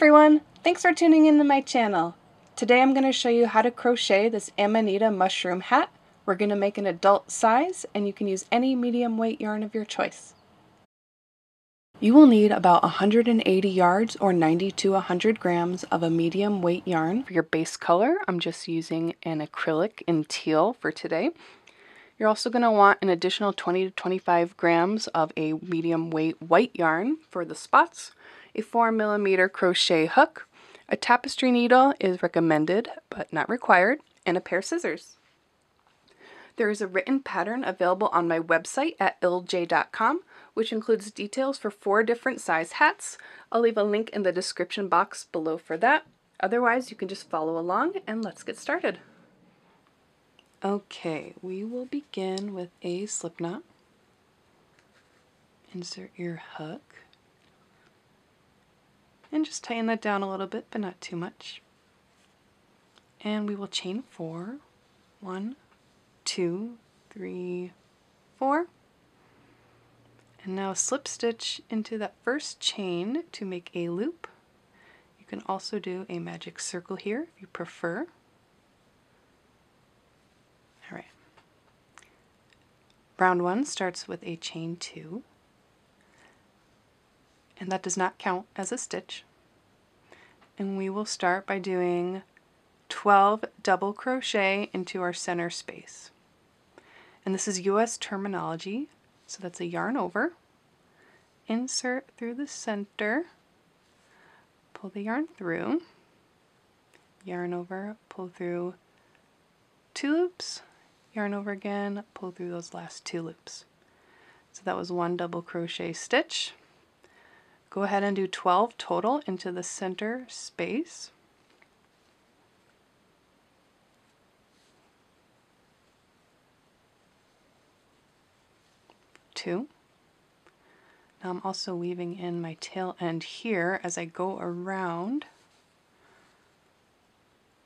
everyone! Thanks for tuning into my channel. Today I'm going to show you how to crochet this Amanita mushroom hat. We're going to make an adult size and you can use any medium weight yarn of your choice. You will need about 180 yards or 90 to 100 grams of a medium weight yarn. For your base color, I'm just using an acrylic in teal for today. You're also going to want an additional 20 to 25 grams of a medium weight white yarn for the spots, a 4 millimeter crochet hook, a tapestry needle is recommended but not required, and a pair of scissors. There is a written pattern available on my website at illjay.com, which includes details for four different size hats. I'll leave a link in the description box below for that. Otherwise, you can just follow along and let's get started. Okay, we will begin with a slip knot. Insert your hook. And just tighten that down a little bit, but not too much. And we will chain four. One, two, three, four. And now slip stitch into that first chain to make a loop. You can also do a magic circle here if you prefer. All right. Round one starts with a chain two, and that does not count as a stitch. And we will start by doing 12 double crochet into our center space. And this is US terminology, so that's a yarn over, insert through the center, pull the yarn through, yarn over, pull through two loops, yarn over again, pull through those last two loops. So that was one double crochet stitch. Go ahead and do 12 total into the center space. Two. Now I'm also weaving in my tail end here as I go around.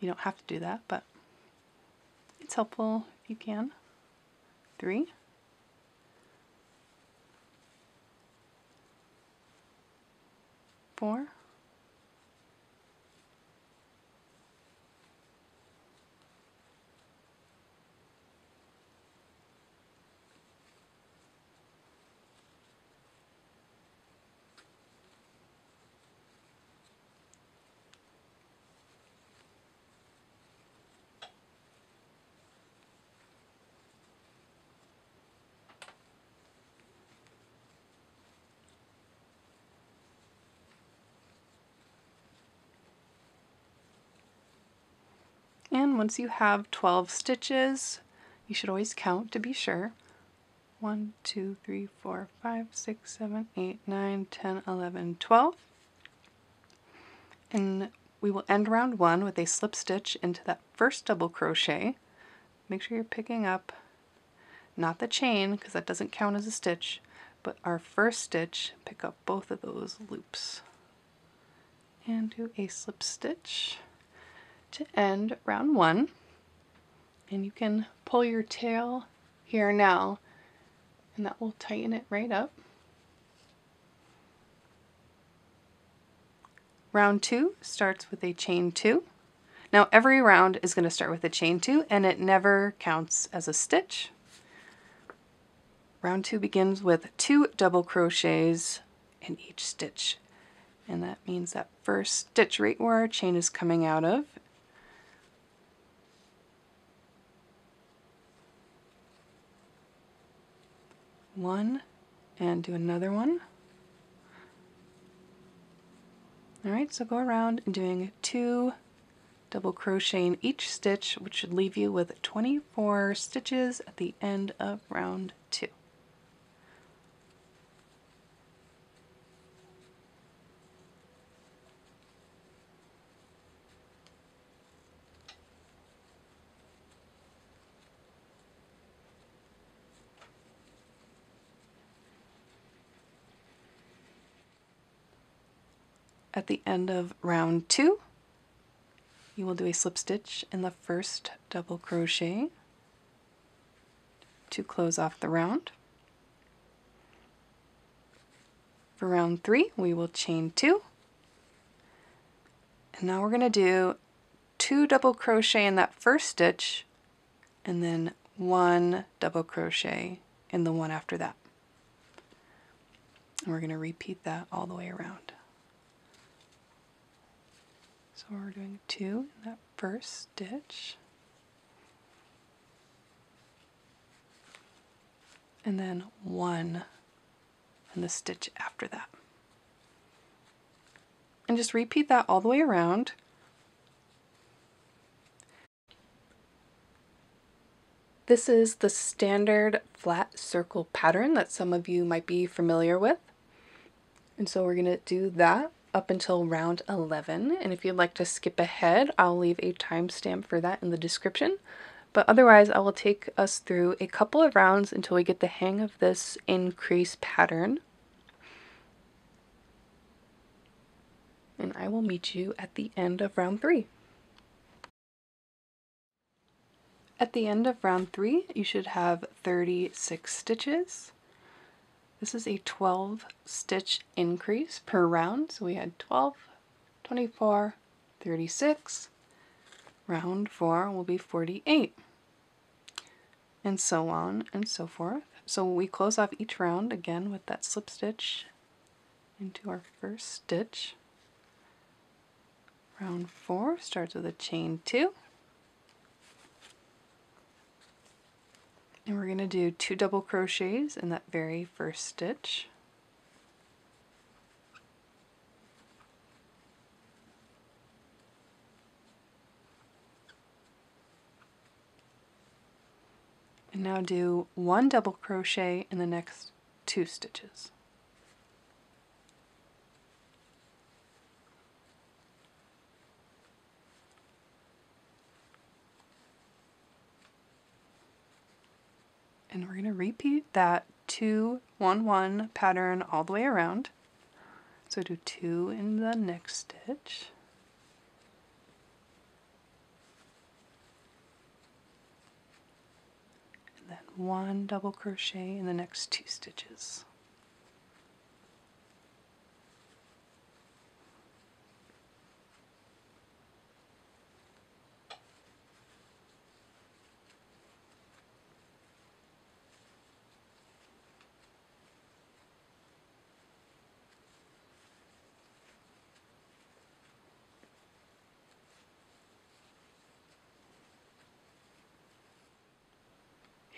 You don't have to do that, but it's helpful if you can. Three. Four. And once you have 12 stitches, you should always count to be sure. 1, 2, 3, 4, 5, 6, 7, 8, 9, 10, 11, 12. And we will end round one with a slip stitch into that first double crochet. Make sure you're picking up not the chain because that doesn't count as a stitch, but our first stitch, pick up both of those loops and do a slip stitch to end round one. And you can pull your tail here now, and that will tighten it right up. Round two starts with a chain two. Now every round is going to start with a chain two and it never counts as a stitch. Round two begins with two double crochets in each stitch. And that means that first stitch right where our chain is coming out of one and do another one. Alright, so go around doing two double crochet in each stitch, which should leave you with 24 stitches at the end of round two. At the end of round two, you will do a slip stitch in the first double crochet to close off the round. For round three, we will chain two And now we're going to do two double crochet in that first stitch and then one double crochet in the one after that. And we're going to repeat that all the way around. So we're doing two in that first stitch. And then one in the stitch after that. And just repeat that all the way around. This is the standard flat circle pattern that some of you might be familiar with. And so we're going to do that up until round 11. And if you'd like to skip ahead, I'll leave a timestamp for that in the description. But otherwise, I will take us through a couple of rounds until we get the hang of this increase pattern. And I will meet you at the end of round three. At the end of round three, you should have 36 stitches. This is a 12 stitch increase per round. So we had 12, 24, 36. Round four will be 48. And so on and so forth. So we close off each round again with that slip stitch into our first stitch. Round four starts with a chain two. And we're going to do two double crochets in that very first stitch. And now do one double crochet in the next two stitches. And we're going to repeat that 2 1 1 pattern all the way around. So do 2 in the next stitch. And then 1 double crochet in the next two stitches.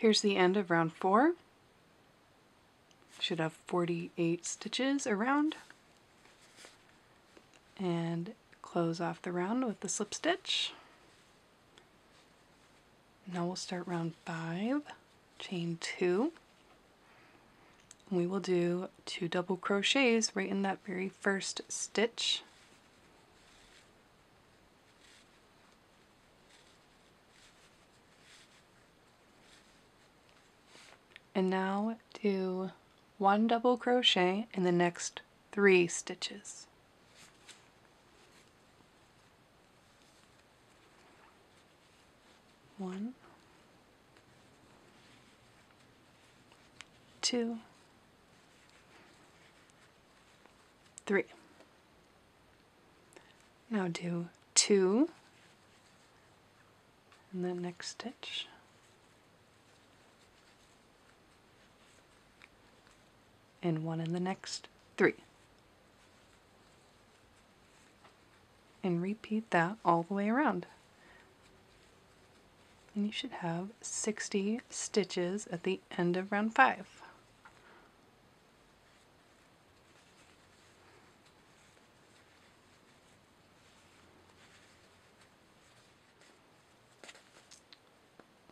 Here's the end of round four. Should have 48 stitches around. And close off the round with the slip stitch. Now we'll start round five, chain two. We will do two double crochets right in that very first stitch. And now do one double crochet in the next three stitches. One, two, three. Now do two in the next stitch. And one in the next three. And repeat that all the way around. And you should have 60 stitches at the end of round five.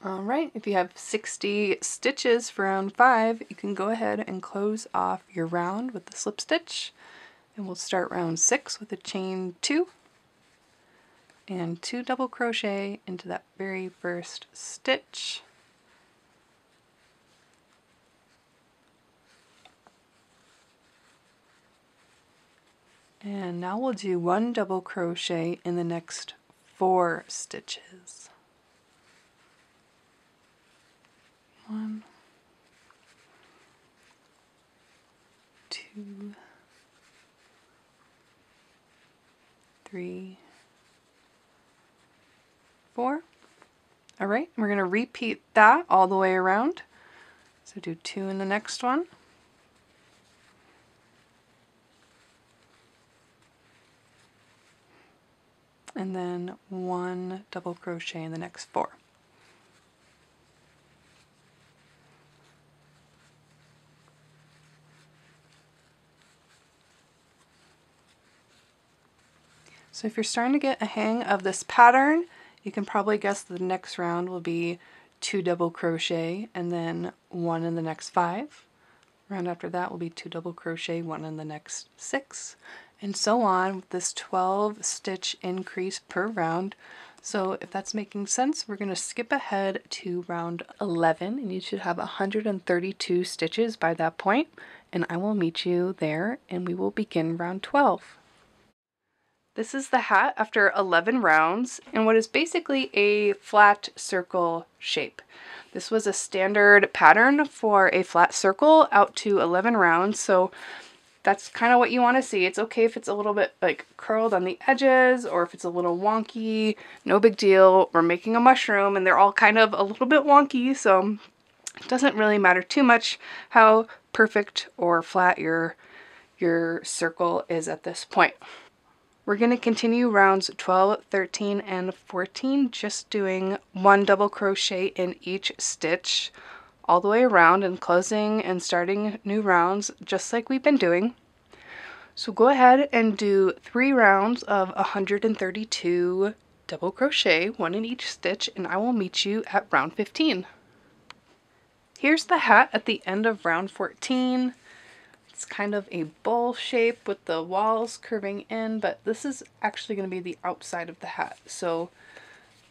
Alright, if you have 60 stitches for round 5, you can go ahead and close off your round with the slip stitch. And we'll start round 6 with a chain 2 and 2 double crochet into that very first stitch. And now we'll do one double crochet in the next four stitches. one, two, three, four. All right, we're going to repeat that all the way around. So do two in the next one. And then one double crochet in the next four. So if you're starting to get a hang of this pattern, you can probably guess the next round will be two double crochet and then one in the next five. Round after that will be two double crochet, one in the next six, and so on with this 12 stitch increase per round. So if that's making sense, we're going to skip ahead to round 11 and you should have 132 stitches by that point and I will meet you there and we will begin round 12. This is the hat after 11 rounds in what is basically a flat circle shape. This was a standard pattern for a flat circle out to 11 rounds, so that's kind of what you want to see. It's okay if it's a little bit like curled on the edges or if it's a little wonky, no big deal. We're making a mushroom and they're all kind of a little bit wonky, so it doesn't really matter too much how perfect or flat your, your circle is at this point. We're going to continue rounds 12, 13, and 14, just doing one double crochet in each stitch all the way around and closing and starting new rounds just like we've been doing. So go ahead and do three rounds of 132 double crochet, one in each stitch, and I will meet you at round 15. Here's the hat at the end of round 14. It's kind of a bowl shape with the walls curving in, but this is actually going to be the outside of the hat. So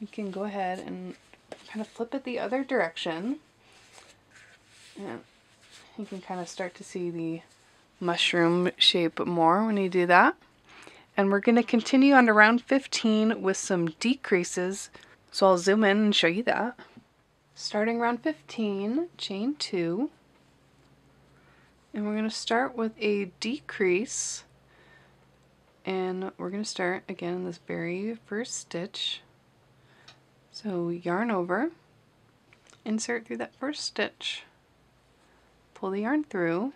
you can go ahead and kind of flip it the other direction. And you can kind of start to see the mushroom shape more when you do that. And we're going to continue on to round 15 with some decreases. So I'll zoom in and show you that. Starting round 15, chain 2, and we're going to start with a decrease and we're going to start again in this very first stitch. So yarn over, insert through that first stitch, pull the yarn through,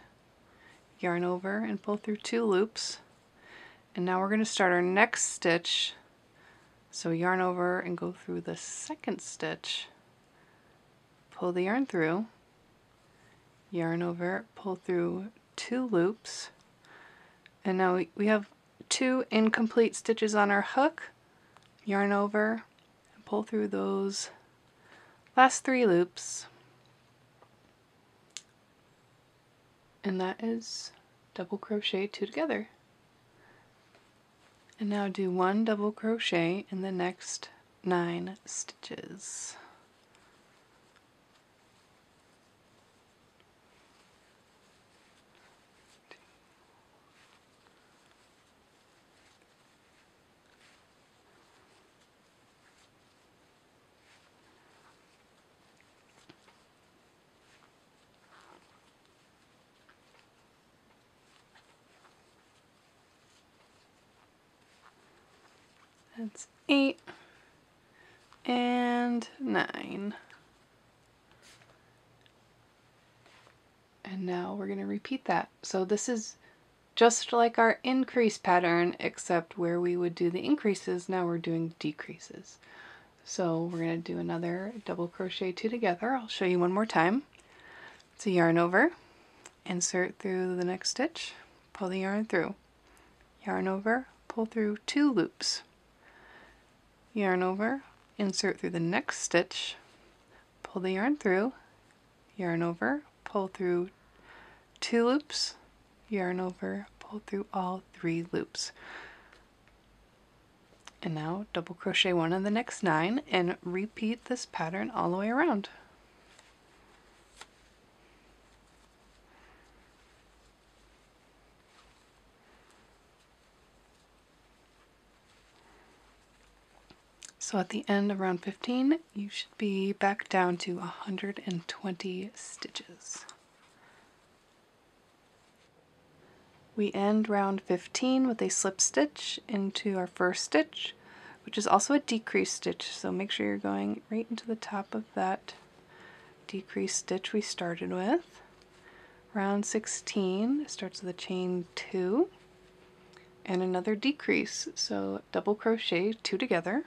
yarn over and pull through two loops. And now we're going to start our next stitch. So yarn over and go through the second stitch, pull the yarn through, yarn over, pull through two loops, and now we, have two incomplete stitches on our hook, yarn over, pull through those last three loops, and that is double crochet two together. And now do one double crochet in the next nine stitches. That's eight and nine. And now we're going to repeat that. So this is just like our increase pattern, except where we would do the increases, now we're doing decreases. So we're going to do another double crochet two together. I'll show you one more time. So yarn over, insert through the next stitch, pull the yarn through, yarn over, pull through two loops, yarn over, insert through the next stitch, pull the yarn through, yarn over, pull through two loops, yarn over, pull through all three loops. And now double crochet one in the next nine and repeat this pattern all the way around. So at the end of round 15, you should be back down to 120 stitches. We end round 15 with a slip stitch into our first stitch, which is also a decrease stitch. So make sure you're going right into the top of that decrease stitch we started with. Round 16 starts with a chain two and another decrease. So double crochet two together.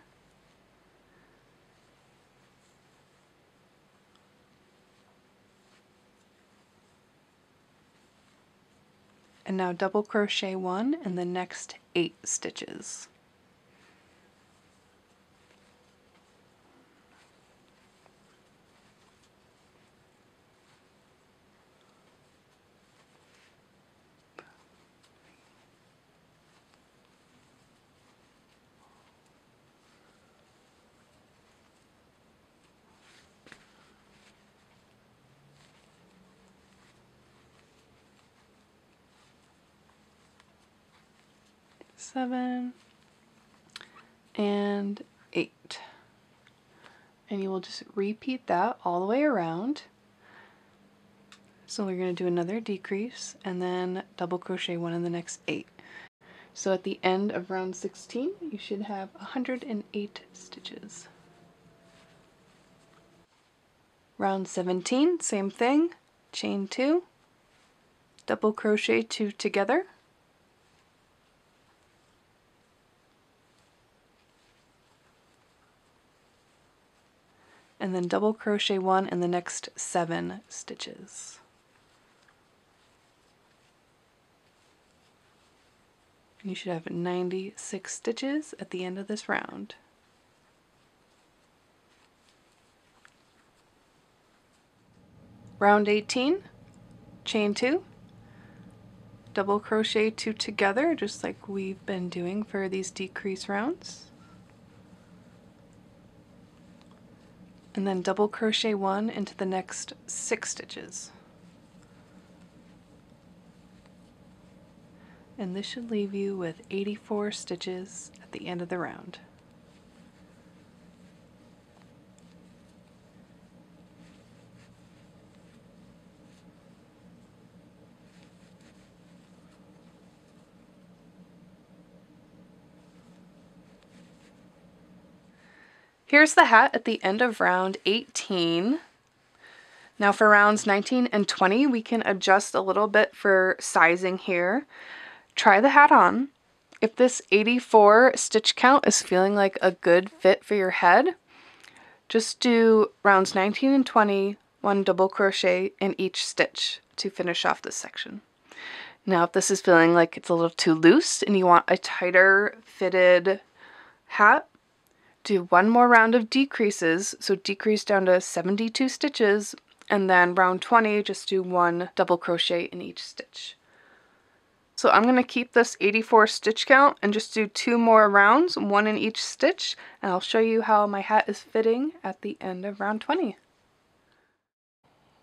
And now double crochet one in the next eight stitches. Seven, and eight. And you will just repeat that all the way around. So we're going to do another decrease and then double crochet one in the next eight. So at the end of round 16, you should have 108 stitches. Round 17, same thing, chain two, double crochet two together, and then double crochet one in the next seven stitches. You should have 96 stitches at the end of this round. Round 18, chain two, double crochet two together just like we've been doing for these decrease rounds. And then double crochet one into the next six stitches. And this should leave you with 84 stitches at the end of the round. Here's the hat at the end of round 18. Now for rounds 19 and 20, we can adjust a little bit for sizing here. Try the hat on. If this 84 stitch count is feeling like a good fit for your head, just do rounds 19 and 20, one double crochet in each stitch to finish off this section. Now if this is feeling like it's a little too loose and you want a tighter fitted hat, do one more round of decreases, so decrease down to 72 stitches, and then round 20, just do one double crochet in each stitch. So I'm going to keep this 84 stitch count and just do two more rounds, one in each stitch, and I'll show you how my hat is fitting at the end of round 20.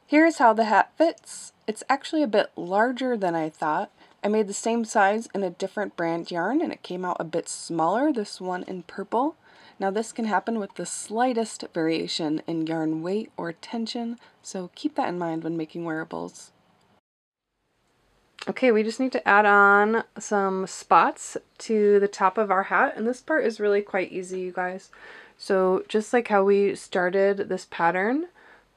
Here's how the hat fits. It's actually a bit larger than I thought. I made the same size in a different brand yarn and it came out a bit smaller, this one in purple. Now this can happen with the slightest variation in yarn weight or tension, so keep that in mind when making wearables. Okay, we just need to add on some spots to the top of our hat, and this part is really quite easy, you guys. So just like how we started this pattern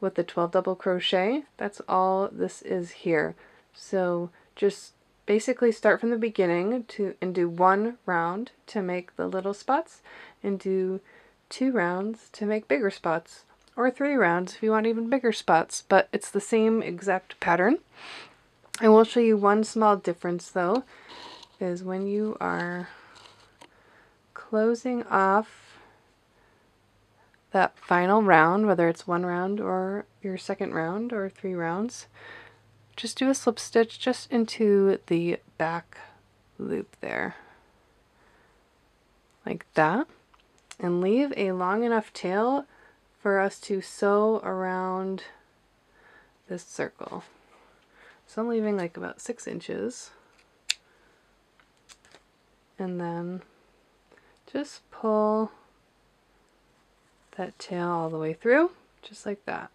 with the 12 double crochet, that's all this is here. So just basically start from the beginning to and do one round to make the little spots and do two rounds to make bigger spots or three rounds if you want even bigger spots but it's the same exact pattern. I will show you one small difference though is when you are closing off that final round whether it's one round or your second round or three rounds just do a slip stitch just into the back loop there. Like that. And leave a long enough tail for us to sew around this circle. So I'm leaving like about six inches. And then just pull that tail all the way through just like that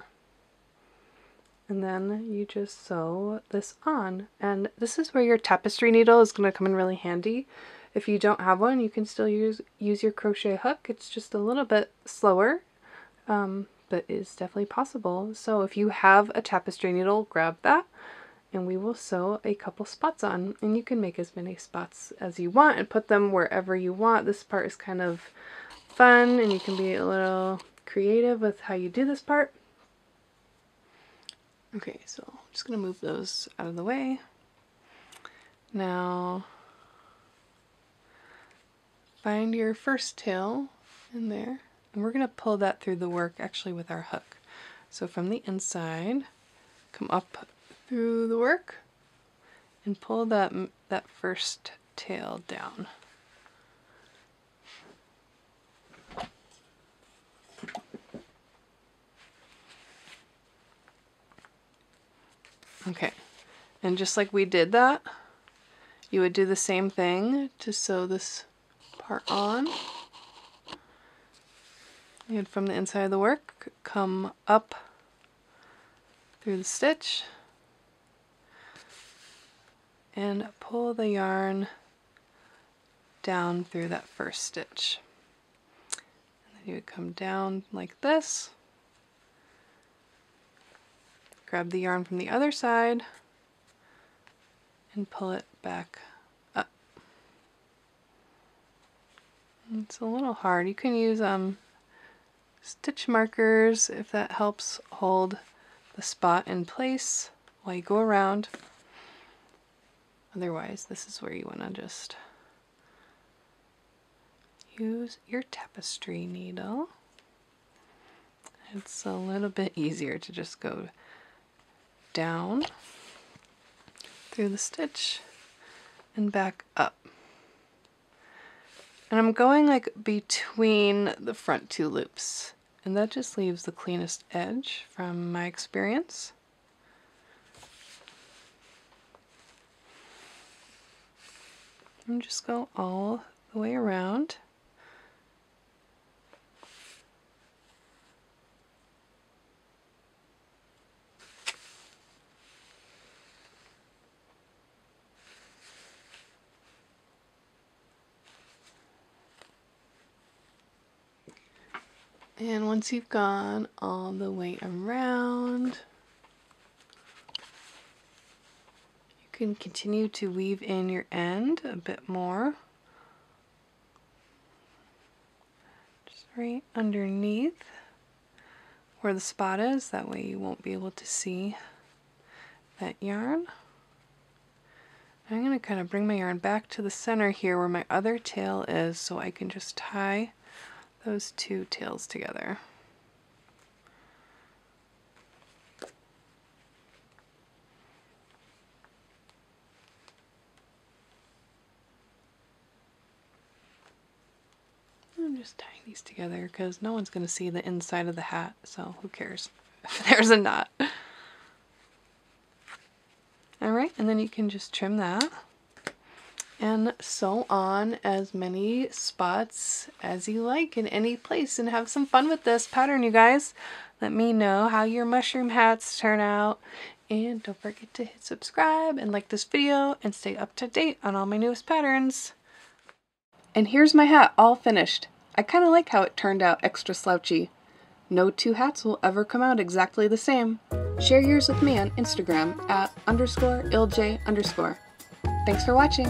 and then you just sew this on and this is where your tapestry needle is going to come in really handy If you don't have one, you can still use, use your crochet hook. It's just a little bit slower, um, but it's definitely possible. So if you have a tapestry needle, grab that and we will sew a couple spots on. And you can make as many spots as you want and put them wherever you want. This part is kind of fun and you can be a little creative with how you do this part. Okay, so I'm just to move those out of the way. Now, find your first tail in there, and we're to pull that through the work actually with our hook. So from the inside, come up through the work and pull that, that first tail down. Okay, and just like we did that, you would do the same thing to sew this part on. And from the inside of the work, come up through the stitch and pull the yarn down through that first stitch. And then you would come down like this grab the yarn from the other side and pull it back up. It's a little hard. You can use um, stitch markers if that helps hold the spot in place while you go around. Otherwise, this is where you want to just use your tapestry needle. It's a little bit easier to just go down through the stitch and back up. And I'm going like between the front two loops and that just leaves the cleanest edge from my experience. And just go all the way around. And once you've gone all the way around, you can continue to weave in your end a bit more. Just right underneath where the spot is, that way you won't be able to see that yarn. I'm going to kind of bring my yarn back to the center here where my other tail is so I can just tie those two tails together. I'm just tying these together because no one's going to see the inside of the hat, so who cares if there's a knot. Alright, and then you can just trim that and sew on as many spots as you like in any place and have some fun with this pattern you guys let me know how your mushroom hats turn out and don't forget to hit subscribe and like this video and stay up to date on all my newest patterns and here's my hat all finished I kind of like how it turned out extra slouchy no two hats will ever come out exactly the same. Share yours with me on Instagram at underscore illjay underscore. Thanks for watching!